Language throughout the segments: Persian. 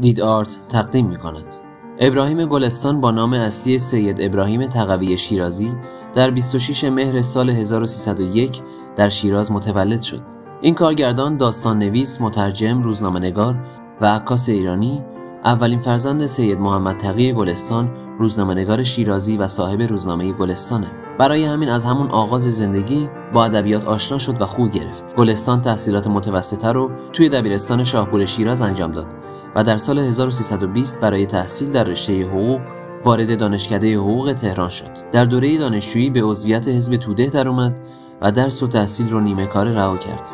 دید آرت تقدیم می کند. ابراهیم گلستان با نام اصلی سید ابراهیم تقوی شیرازی در 26 مهر سال 1301 در شیراز متولد شد. این کارگردان داستان نویس، مترجم، روزنامه‌نگار و عکاس ایرانی اولین فرزند سید محمد تقی گلستان روزنامه‌نگار شیرازی و صاحب روزنامه گلستانه. برای همین از همون آغاز زندگی با ادبیات آشنا شد و خو گرفت. گلستان تحصیلات متوسطه رو توی دبیرستان شاهپور شیراز انجام داد و در سال 1320 برای تحصیل در رشته حقوق وارد دانشکده حقوق تهران شد. در دوره دانشجویی به عضویت حزب توده در اومد و درس و تحصیل رو نیمه کار رها کرد.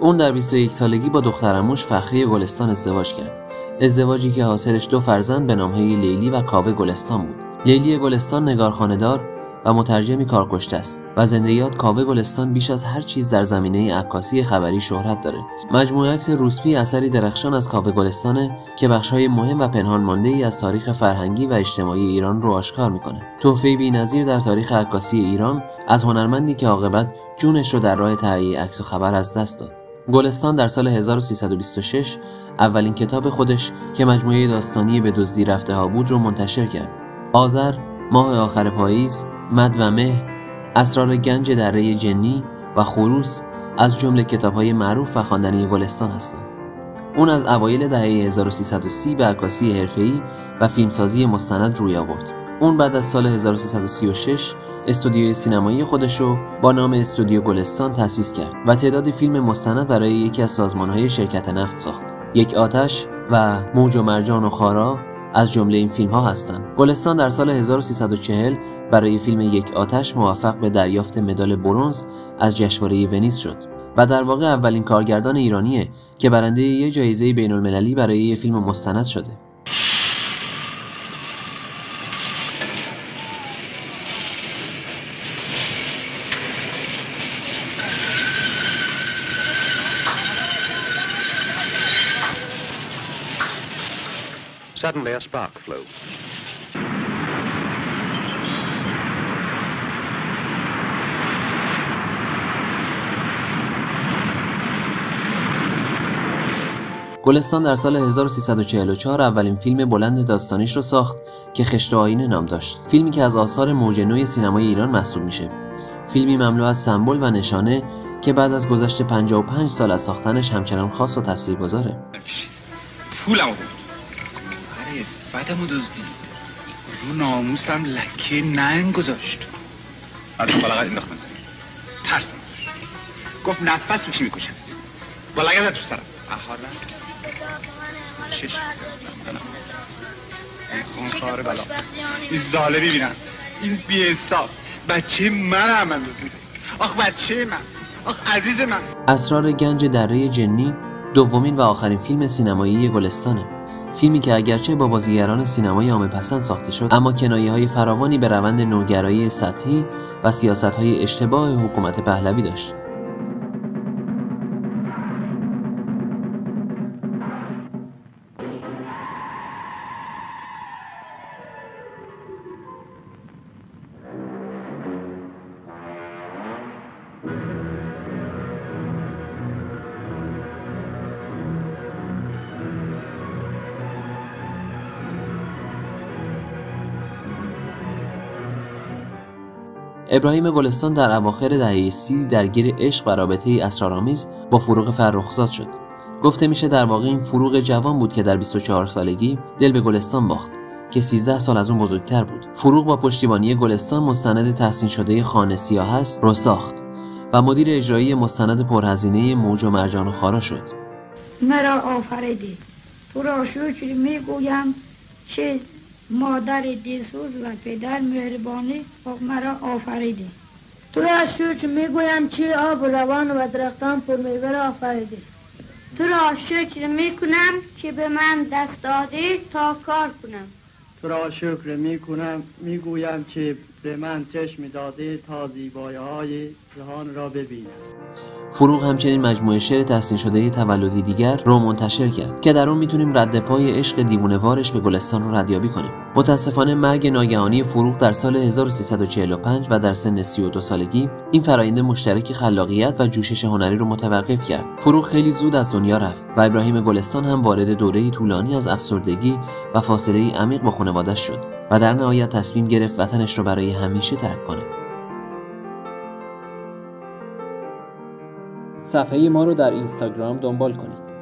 اون در 21 سالگی با دخترموش فخری گلستان ازدواج کرد. ازدواجی که حاصلش دو فرزند به نامهای لیلی و کاوه گلستان بود. لیلی گلستان نگارخانهدار و مترجمی کارکشته است و زندگیات کاوه گلستان بیش از هر چیز در زمینه عکاسی خبری شهرت داره. مجموعه عکس روسپی اثری درخشان از کاوه گلستانه که بخشهای مهم و پنهان مانده ای از تاریخ فرهنگی و اجتماعی ایران رو آشکار می‌کنه. تحفه بی‌نظیر در تاریخ عکاسی ایران از هنرمندی که عاقبت جونش رو در راه تهیه عکس و خبر از دست داد. گلستان در سال 1326 اولین کتاب خودش که مجموعه داستانی به دزدی رفته ها بود رو منتشر کرد. آذر، ماه آخر پاییز، مد و مه، اسرار گنج دره جنی و خروس از جمله کتاب های معروف و خواندنی گلستان هستند. اون از اوایل دهه 1330 به عکاسی حرفه‌ای و فیلمسازی مستند روی آورد. اون بعد از سال 1336 استودیوی سینمایی خودش رو با نام استودیو گلستان تأسیس کرد و تعدادی فیلم مستند برای یکی از سازمانهای شرکت نفت ساخت. یک آتش و موج و مرجان و خارا از جمله این فیلم ها هستند. گلستان در سال 1340 برای فیلم یک آتش موفق به دریافت مدال برونز از جشنواره ونیز شد و در واقع اولین کارگردان ایرانیه که برنده یک جایزه بین المللی برای یک فیلم مستند شده. Suddenly a spark flew. گلستان در سال 1344 اولین فیلم بلند داستانیش رو ساخت که خشت آینه نام داشت. فیلمی که از آثار موج نوی سینمای ایران محسوب میشه. فیلمی مملو از سمبل و نشانه که بعد از گذشت 55 سال از ساختنش همچنان خاص و تاثیرگذاره پولمو بدمو دزدید. رو ناموسم لکه ننگ گذاشت. از بالغت انداخت ترس گفت نفس میشی می‌کشم. با لگت تو سرم. احالا چش این خونخوار بلا. این ظالمی بینم این بی انصاف بچه من هم من آخ بچه من. آخ عزیز من. اسرار گنج دره جنی دومین و آخرین فیلم سینمایی گلستانه. فیلمی که اگرچه با بازیگران سینمای عامه پسند ساخته شد اما کنایه های فراوانی به روند نوگرایی سطحی و سیاست های اشتباه حکومت پهلوی داشت. ابراهیم گلستان در اواخر دهه سی درگیر عشق و رابطه اسرارآمیز با فروغ فرخزاد شد. گفته میشه در واقع این فروغ جوان بود که در 24 سالگی دل به گلستان باخت که 13 سال از اون بزرگتر بود. فروغ با پشتیبانی گلستان مستند تحسین شده خانه سیاه است رو ساخت و مدیر اجرایی مستند پرهزینه موج و مرجان و خارا شد. مرا آفریدی تو را شکر می‌گویم که مادر دیسوز و پدر مهربانی مرا آفریده تو را شکر می‌گویم چه آب روان و درختان پر میوه را آفریده تو را شکر می‌کنم که به من دست داده تا کار کنم. تو را شکر می‌کنم می‌گویم که به من چشم داده تا زیبایی های جهان را ببینم فروغ همچنین مجموعه شعر تحسین شده تولدی دیگر رو منتشر کرد که در اون می‌تونیم رد پای عشق دیوونهوارش به گلستان رو ردیابی کنیم. متاسفانه مرگ ناگهانی فروغ در سال 1345 و در سن 32 سالگی این فرایند مشترک خلاقیت و جوشش هنری رو متوقف کرد. فروغ خیلی زود از دنیا رفت و ابراهیم گلستان هم وارد دوره طولانی از افسردگی و فاصله عمیق با خانوادش شد و در نهایت تصمیم گرفت وطنش رو برای همیشه ترک کنه. صفحه ما رو در اینستاگرام دنبال کنید.